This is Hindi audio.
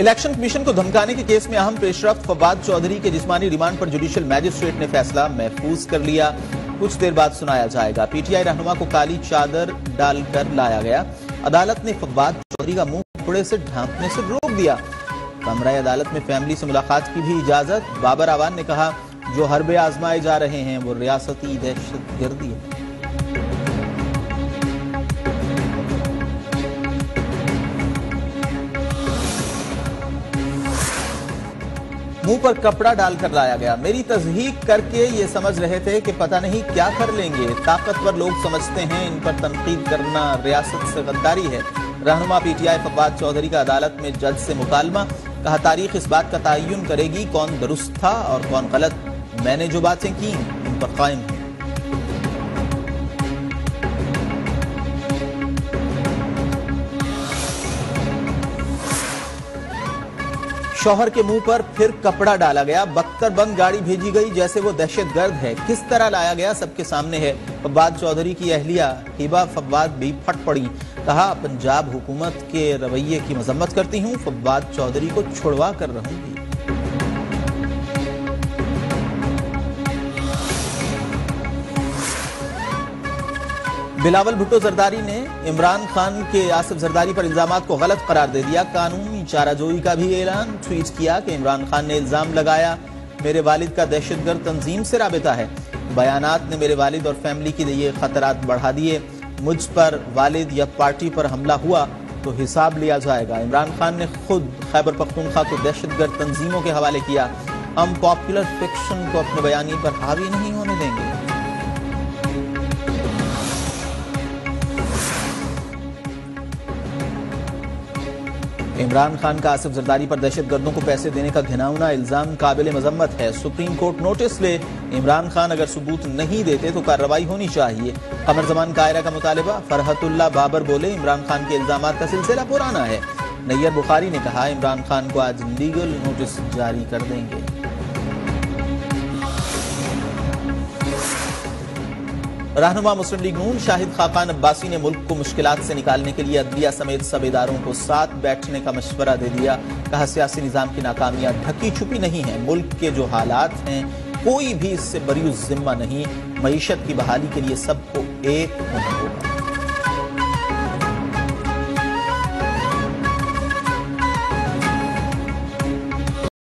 इलेक्शन कमीशन को धमकाने के केस में अहम पेशरफ फवाद चौधरी के जिस्मानी रिमांड पर जुडिशियल मैजिस्ट्रेट ने फैसला महफूज कर लिया। कुछ देर बाद सुनाया जाएगा। पीटीआई रहनुमा को काली चादर डालकर लाया गया। अदालत ने फवाद चौधरी का मुँह कपड़े से ढांपने से रोक दिया। कमरा अदालत में फैमिली से मुलाकात की भी इजाज़त। बाबर आवान ने कहा, जो हरबे आजमाए जा रहे हैं, वो रियासती दहशत गर्दी है। मुँह पर कपड़ा डालकर लाया गया। मेरी तजहीक करके ये समझ रहे थे कि पता नहीं क्या कर लेंगे। ताकतवर लोग समझते हैं, इन पर तनकीद करना रियासत से गद्दारी है। रहनुमा पीटीआई फवाद चौधरी का अदालत में जज से मुकालमा कहा, तारीख इस बात का तयन करेगी कौन दुरुस्त था और कौन गलत। मैंने जो बातें की, उन पर कायम शौहर के मुँह पर फिर कपड़ा डाला गया, बख्तर बंद गाड़ी भेजी गई जैसे वो दहशत गर्द है। किस तरह लाया गया सबके सामने है। फवाद चौधरी की अहलिया हिबा फवाद भी फट पड़ी। कहा, पंजाब हुकूमत के रवैये की मजम्मत करती हूँ, फवाद चौधरी को छुड़वा कर रहूँगी। बिलावल भुट्टो जरदारी ने इमरान खान के आसिफ जरदारी पर इल्ज़ाम को गलत करार दे दिया। कानूनी चाराजोई का भी ऐलान। ट्वीट किया कि इमरान खान ने इल्ज़ाम लगाया। मेरे वालिद का दहशतगर्द तंजीम से रबता है। बयानात ने मेरे वालिद और फैमिली के लिए खतरात बढ़ा दिए। मुझ पर वालिद या पार्टी पर हमला हुआ तो हिसाब लिया जाएगा। इमरान खान ने खुद खैबर पख्तूनख्वा को दहशतगर्द तंजीमों के हवाले किया। हम पॉपुलर फिक्शन को अपने बयानी पर हावी नहीं होने देंगे। इमरान खान का आसिफ जरदारी पर दहशत गर्दों को पैसे देने का घिनौना इल्ज़ाम काबिल मजम्मत है। सुप्रीम कोर्ट नोटिस ले, इमरान खान अगर सबूत नहीं देते तो कार्रवाई होनी चाहिए। कमर जमान कायरा का मुतालबा, फरहतुल्ला बाबर बोले, इमरान खान के इल्ज़ाम का सिलसिला पुराना है। नैयर बुखारी ने कहा, इमरान खान को आज लीगल नोटिस जारी कर देंगे। रहनुमा मुस्लिम लीग नून शाहिद खाकान अब्बासी ने मुल्क को मुश्किल से निकालने के लिए अदलिया समेत सब इदारों को साथ बैठने का मशवरा दे दिया। कहा, सियासी निज़ाम की नाकामियाँ ढकी छुपी नहीं है। मुल्क के जो हालात हैं, कोई भी इससे बरी जिम्मा नहीं। मीशत की बहाली के लिए सबको एक होना होगा।